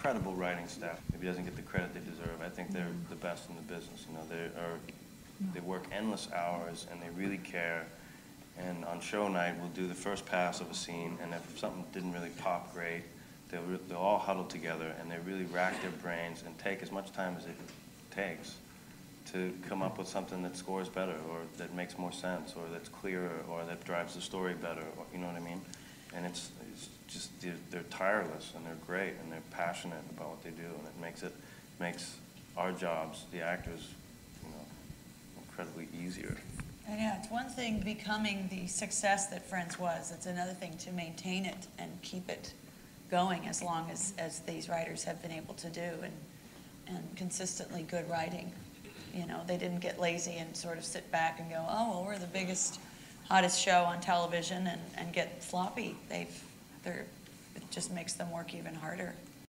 incredible writing staff. Maybe doesn't get the credit they deserve. I think they're mm-hmm. the best in the business. You know, they are, they work endless hours and they really care. And on show night, we'll do the first pass of a scene, and if something didn't really pop great, they'll, they'll all huddle together and they really rack their brains and take as much time as it takes to come up mm-hmm. with something that scores better or that makes more sense or that's clearer or that drives the story better, or, you know what I mean? Just, they're, they're tireless and they're great and they're passionate about what they do and it makes it, makes our jobs, the actors, you know, incredibly easier. And yeah, it's one thing becoming the success that Friends was. It's another thing to maintain it and keep it going as long as, as these writers have been able to do and, and consistently good writing. You know, they didn't get lazy and sort of sit back and go, oh, well, we're the biggest, hottest show on television and, and get sloppy. They've, they're, it just makes them work even harder.